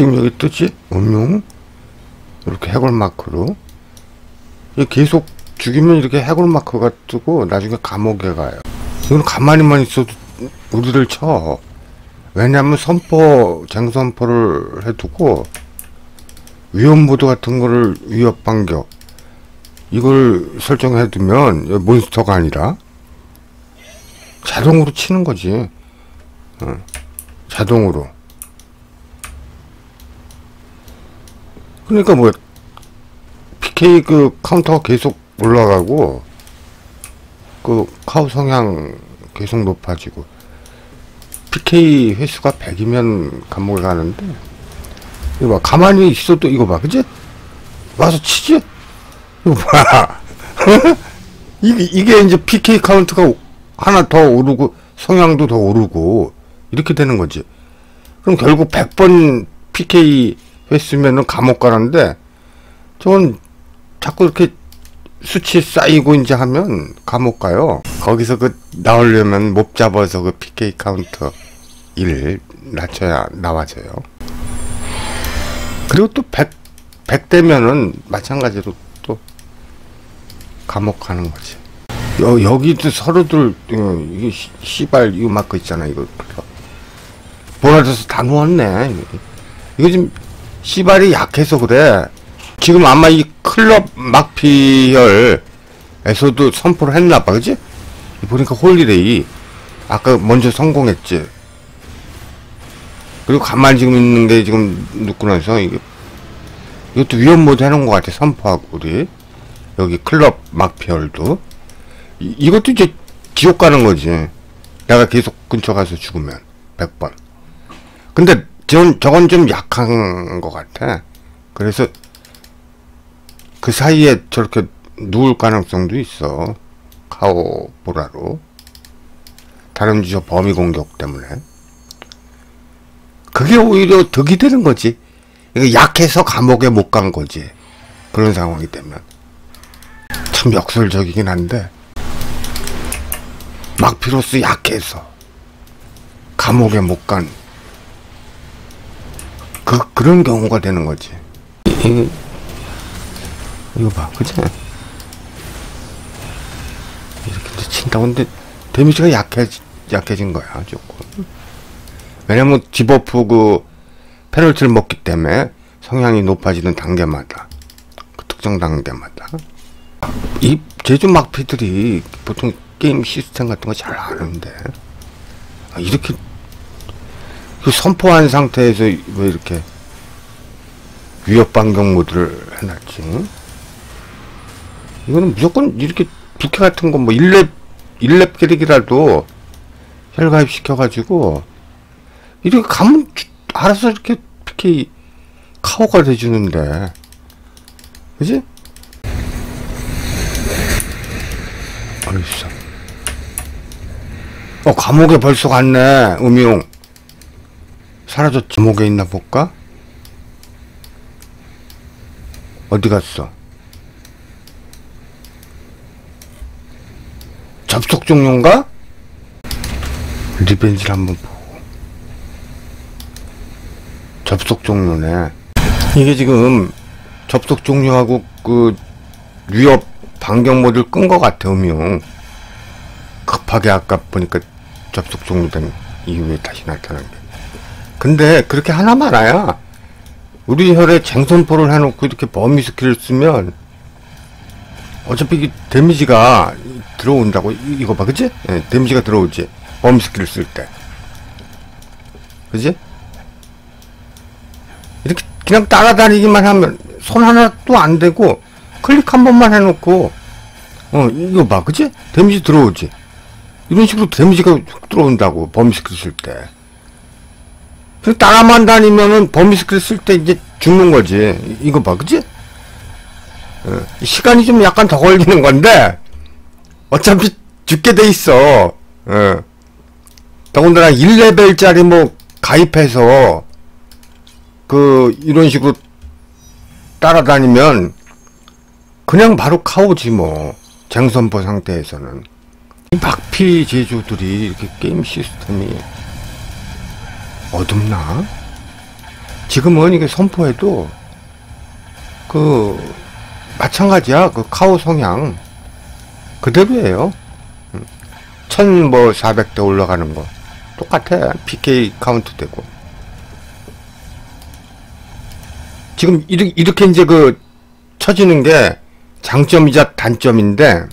지금 여기 뜨지? 음용 이렇게 해골 마크로 이 계속 죽이면 이렇게 해골 마크가 뜨고 나중에 감옥에 가요. 이건 가만히만 있어도 우리를 쳐. 왜냐면 선포 쟁선포를 해두고 위험보도 같은 거를 위협 반격 이걸 설정해두면 몬스터가 아니라 자동으로 치는 거지. 어, 자동으로. 그러니까 뭐 PK 그 카운터가 계속 올라가고 그 카오 성향 계속 높아지고 PK 횟수가 100이면 감옥에 가는데 이거 봐 가만히 있어도 이거 봐 그지? 와서 치지? 이거 봐 이게, 이게 이제 PK 카운트가 하나 더 오르고 성향도 더 오르고 이렇게 되는 거지 그럼 결국 100번 PK 횟수면은 감옥 가는데 저건 자꾸 이렇게 수치 쌓이고 이제 하면 감옥 가요. 거기서 그 나오려면 몹 잡아서 그 PK 카운터 1 낮춰야 나와져요. 그리고 또 100, 100 되면은 마찬가지로 또 감옥 가는 거지. 여, 여기도 서로들, 어, 이게 시- 씨발, 이거 막고 있잖아, 이거. 몰아줘서 다 누웠네. 이거 지금 씨발이 약해서 그래. 지금 아마 이 클럽 막피혈에서도 선포를 했나봐, 그지? 보니까 홀리데이. 아까 먼저 성공했지. 그리고 가만히 지금 있는 게 지금 눕고 나서 이게 이것도 위험 모드 해놓은 것 같아, 선포하고, 우리. 여기 클럽 막피혈도. 이, 이것도 이제 지옥 가는 거지. 내가 계속 근처 가서 죽으면. 100번. 근데 전 저건 좀 약한 것 같아. 그래서 그 사이에 저렇게 누울 가능성도 있어. 카오 보라로. 다른 저 범위 공격 때문에. 그게 오히려 덕이 되는 거지. 이거 약해서 감옥에 못 간 거지. 그런 상황이 되면. 참 역설적이긴 한데. 막피로스 약해서 감옥에 못 간. 그, 그런 경우가 되는 거지. 이거, 이거 봐, 그치? 이렇게 친다고 근데 데미지가 약해, 약해진 거야, 조금. 왜냐면 debuff 그 페널티를 먹기 때문에 성향이 높아지는 단계마다, 그 특정 단계마다. 이 제조 막피들이 보통 게임 시스템 같은 거 잘 아는데, 아, 이렇게 그 선포한 상태에서 왜 이렇게 위협 반격 모드를 해놨지? 이거는 무조건 이렇게 부캐 같은 거 뭐 1렙, 1렙 캐릭이라도 혈가입 시켜가지고 이렇게 가면 주- 알아서 이렇게 PK 카오가 돼주는데 그지? 어이씨 어 감옥에 벌써 갔네 음용 사라졌지. 감옥에 있나 볼까? 어디 갔어? 접속 종료인가? 리벤지를 한번 보고. 접속 종료네. 이게 지금 접속 종료하고 그 위협 반경 모드를 끈 것 같아, 음용. 급하게 아까 보니까 접속 종료된 이후에 다시 나타난 게. 근데 그렇게 하나 마나야 우리 혈에 쟁선포를 해놓고 이렇게 범위 스킬을 쓰면 어차피 이 데미지가 들어온다고 이- 이거 봐 그치? 예, 데미지가 들어오지 범위 스킬을 쓸 때 그지? 이렇게 그냥 따라다니기만 하면 손 하나도 안 대고 클릭 한 번만 해놓고 어 이거 봐 그치? 데미지 들어오지 이런 식으로 데미지가 훅 들어온다고 범위 스킬 쓸때 그 따라만 다니면은 범위 스킬 쓸때 이제 죽는 거지. 이- 이거 봐, 그지? 어, 시간이 좀 약간 더 걸리는 건데, 어차피 죽게 돼 있어. 어. 더군다나 1레벨짜리 뭐, 가입해서, 그, 이런 식으로 따라다니면, 그냥 바로 카오지 뭐. 쟁선포 상태에서는. 이 막피 제조들이 이렇게 게임 시스템이 어둡나? 지금 은 이게 선포해도 그 마찬가지야 그 카오 성향 그대로예요. 천뭐 400대 올라가는 거 똑같아 PK 카운트 되고 지금 이렇게, 이렇게 이제 그 쳐지는 게 장점이자 단점인데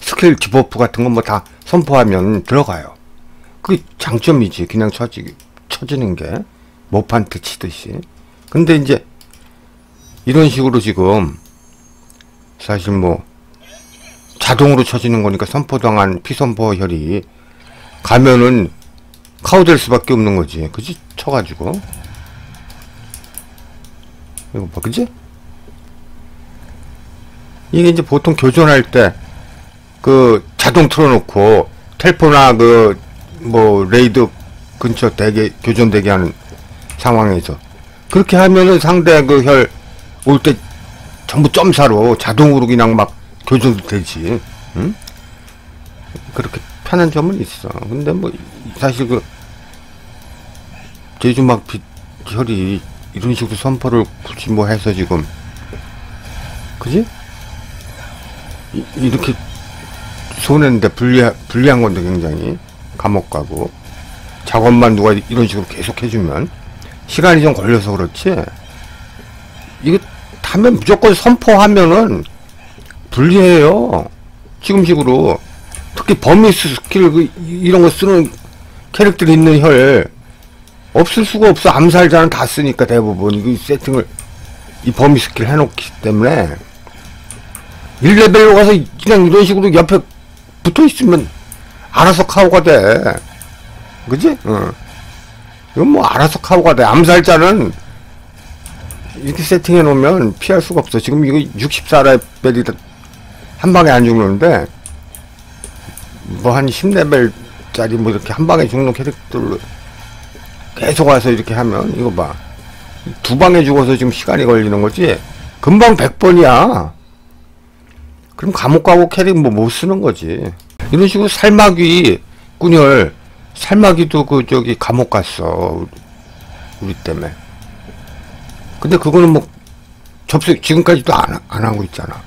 스킬 debuff 같은 거 뭐 다 선포하면 들어가요. 그게 장점이지 그냥 쳐지 쳐지는 게 몹한테 치듯이. 근데 이제 이런 식으로 지금 사실 뭐 자동으로 쳐지는 거니까 선포당한 피선포 혈이 가면은 카오될 수밖에 없는 거지. 그지? 쳐가지고. 이거 봐, 그지? 이게 이제 보통 교전할 때, 그, 자동 틀어놓고, 텔포나 그, 뭐, raid 근처 대기, 교전 대기하는 상황에서. 그렇게 하면은 상대 그 혈 올 때 전부 점사로 자동으로 그냥 막 교전도 되지. 응? 그렇게 편한 점은 있어. 근데 뭐, 사실 그, 제주막 빛 혈이 이런 식으로 선포를 굳이 뭐 해서 지금, 그지? 이, 이렇게 손했는데 불리, 불리한 건데 굉장히. 감옥 가고. 작업만 누가 이런 식으로 계속 해주면, 시간이 좀 걸려서 그렇지. 이거 하면 무조건 선포하면은 불리해요. 지금식으로. 특히 범위스 스킬 그 이런 거 쓰는 캐릭터들 있는 혈 없을 수가 없어. 암살자는 다 쓰니까 대부분 이 세팅을 이 범위 스킬 해놓기 때문에 1레벨로 가서 그냥 이런 식으로 옆에 붙어 있으면 알아서 카오가 돼. 그지? 어. 이건 뭐 알아서 카오가 돼. 암살자는 이렇게 세팅해 놓으면 피할 수가 없어. 지금 이거 64레벨이 한 방에 안 죽는데 뭐 한 10레벨짜리 뭐 이렇게 한 방에 죽는 캐릭터로 계속 와서 이렇게 하면 이거 봐. 두 방에 죽어서 지금 시간이 걸리는 거지. 금방 100번이야. 그럼 감옥 가고 캐릭 뭐 못 쓰는 거지. 이런 식으로 살마귀 꾼열 살마귀도 그 저기 감옥 갔어. 우리 때문에. 근데 그거는 뭐 접속 지금까지도 안, 안 하고 있잖아.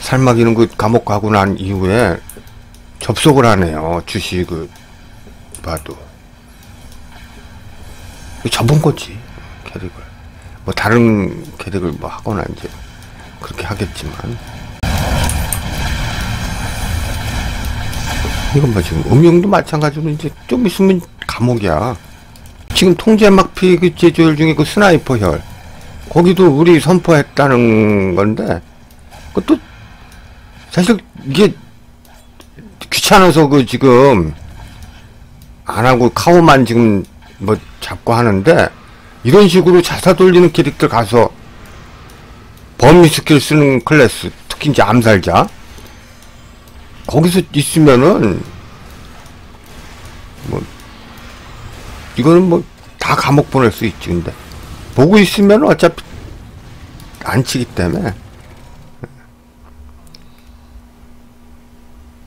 살마기는 그 감옥 가고 난 이후에 접속을 하네요. 주식을 봐도. 접은 거지. 캐릭을. 뭐 다른 캐릭을 뭐 하거나 이제 그렇게 하겠지만. 이건 뭐 지금 음영도 마찬가지로 이제 좀 있으면 감옥이야. 지금 통제 막피 그 제조혈 중에 그 스나이퍼 혈 거기도 우리 선포했다는 건데 그것도 사실 이게 귀찮아서 그 지금 안 하고 카오만 지금 뭐 잡고 하는데 이런 식으로 자사 돌리는 캐릭터 가서 범위 스킬 쓰는 클래스 특히 이제 암살자 거기서 있으면은 뭐 이거는 뭐 다 감옥 보낼 수 있지 근데. 보고 있으면 어차피 안 치기 때문에.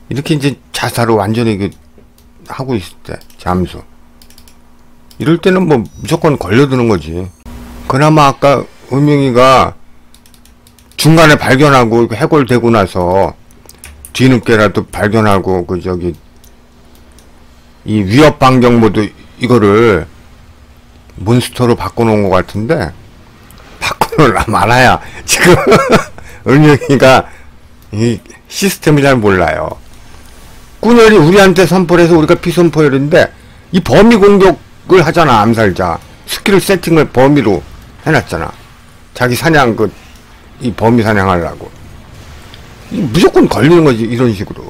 이렇게 이제 자사로 완전히 그 하고 있을 때 잠수. 이럴 때는 뭐 무조건 걸려드는 거지. 그나마 아까 은명이가 중간에 발견하고 해골되고 나서 뒤늦게라도 발견하고 그 저기 이 위협 반경 모드 이거를 몬스터로 바꿔놓은 것 같은데 바꿔놓으려 많아야 지금 은영이가 이 시스템을 잘 몰라요. 꾸열이 우리한테 선포해서 우리가 피선포열인데 이 범위 공격을 하잖아 암살자. 스킬 세팅을 범위로 해놨잖아. 자기 사냥 그 이 범위 사냥하려고 무조건 걸리는 거지 이런 식으로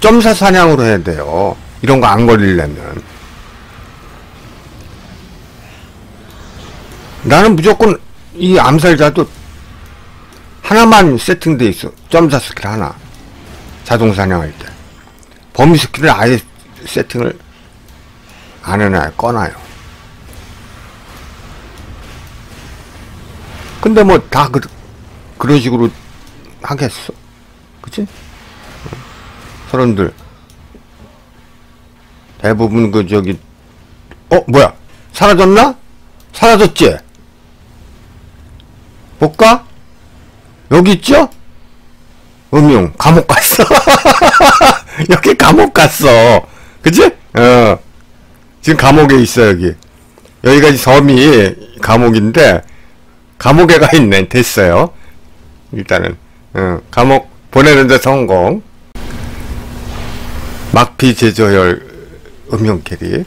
점사 사냥으로 해야 돼요 이런 거 안 걸리려면 나는 무조건 이 암살자도 하나만 세팅돼 있어. 점사 스킬 하나. 자동 사냥할 때. 범위 스킬을 아예 세팅을 안 해놔요. 꺼놔요. 근데 뭐 다 그, 그런 식으로 하겠어. 그치? 사람들. 대부분 그 저기 어, 뭐야? 사라졌나? 사라졌지? 볼까? 여기 있죠? 음용, 감옥 갔어. 여기 감옥 갔어. 그치? 어. 지금 감옥에 있어, 여기. 여기가 섬이 감옥인데, 감옥에 가 있네. 됐어요. 일단은, 어, 감옥 보내는데 성공. 막피 제조열 음용 캐릭.